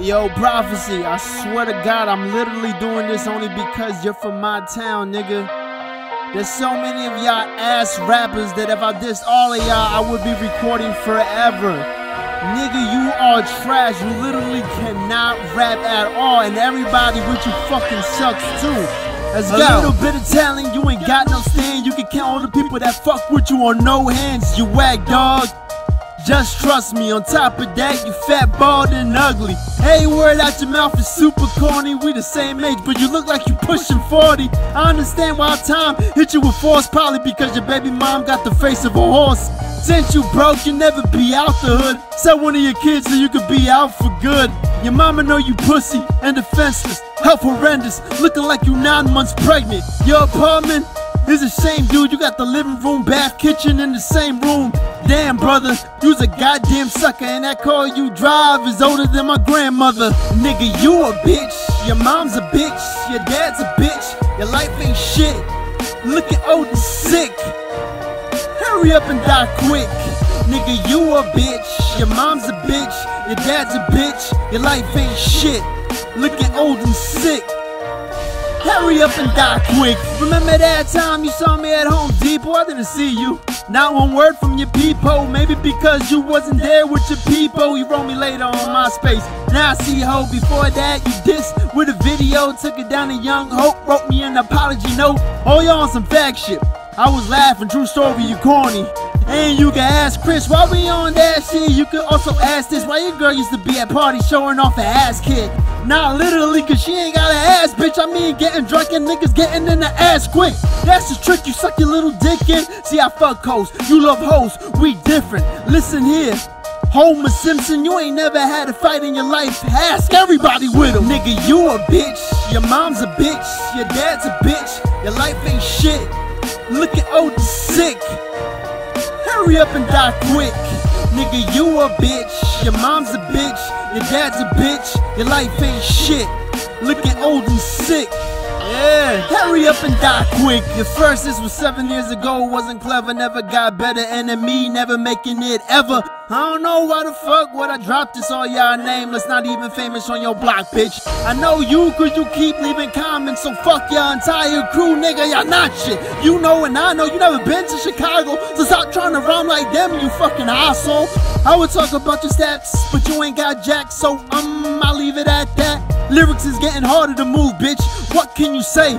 Yo, Profecy, I swear to God, I'm literally doing this only because you're from my town, nigga. There's so many of y'all ass rappers that if I dissed all of y'all, I would be recording forever. Nigga, you are trash. You literally cannot rap at all, and everybody with you fucking sucks too. Let's go. A little bit of talent, you ain't got no stand. You can count all the people that fuck with you on no hands. You whack dog. Just trust me, on top of that, you fat, bald, and ugly. Hey, word out your mouth is super corny. We the same age, but you look like you pushing 40. I understand why time hit you with force, probably because your baby mom got the face of a horse. Since you broke, you never be out the hood. Sell one of your kids so you could be out for good. Your mama know you pussy and defenseless, health horrendous, looking like you nine months pregnant. Your apartment is a shame, dude. You got the living room, bath, kitchen in the same room. Damn, brother, you's a goddamn sucker, and that car you drive is older than my grandmother. Nigga, you a bitch. Your mom's a bitch. Your dad's a bitch. Your life ain't shit. Looking old and sick. Hurry up and die quick. Nigga, you a bitch. Your mom's a bitch. Your dad's a bitch. Your life ain't shit. Looking old and sick. Hurry up and die quick. Remember that time you saw me at Home Depot? I didn't see you. Not one word from your people. Maybe because you wasn't there with your people. You wrote me later on MySpace. Now I see ho. Before that, you dissed with a video. Took it down to Young Hope. Wrote me an apology note. Oh, y'all on some fact shit. I was laughing. True story, you corny. And you can ask Chris, why we on that shit? You can also ask this, why your girl used to be at parties showing off her ass kick? Not literally, cause she ain't got an ass, bitch. I mean, getting drunk and niggas getting in the ass quick. That's the trick, you suck your little dick in. See, I fuck hoes, you love hoes, we different. Listen here. Homer Simpson, you ain't never had a fight in your life. Ask everybody with him. Nigga, you a bitch. Your mom's a bitch. Your dad's a bitch. Your life ain't shit. Looking old and sick. Hurry up and die quick. Nigga, you a bitch. Your mom's a bitch. Your dad's a bitch. Your life ain't shit. Looking old and sick. Yeah, hurry up and die quick. Your first this was seven years ago, wasn't clever, never got better. Enemy, never making it ever. I don't know why the fuck would I drop this on y'all nameless, not even famous on your block, bitch. I know you cause you keep leaving comments, so fuck your entire crew, nigga, y'all not shit. You know and I know you never been to Chicago, so stop trying to rhyme like them, you fucking asshole. I would talk about your stats, but you ain't got jack, so um, I'll leave it at that. Lyrics is getting harder to move, bitch. What can you say?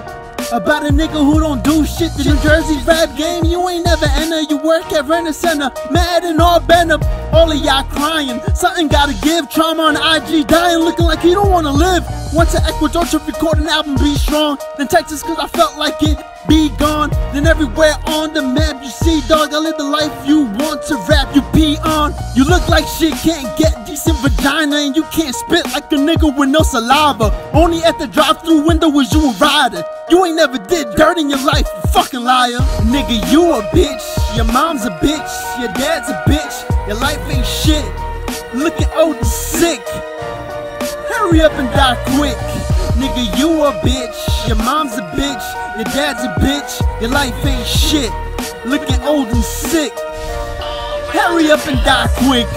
About a nigga who don't do shit. The New Jersey rap game, you ain't never enter. You work at Rent Center, mad and all bent up. All of y'all crying, something gotta give. Trauma on IG, dying, looking like he don't wanna live. Went to Ecuador to record an album, be strong. Then Texas, cause I felt like it, be gone. Then everywhere on the map, you see, dog, I live the life you want to rap. You pee on, you look like shit, can't get decent vagina, and you can't spit like a nigga with no saliva. Only at the drive through window was you a rider. You ain't never did dirt in your life, you fucking liar. Nigga, you a bitch. Your mom's a bitch. Your dad's a bitch. Your life ain't shit. Looking old and sick. Hurry up and die quick. Nigga, you a bitch. Your mom's a bitch. Your dad's a bitch. Your life ain't shit. Looking old and sick. Hurry up and die quick.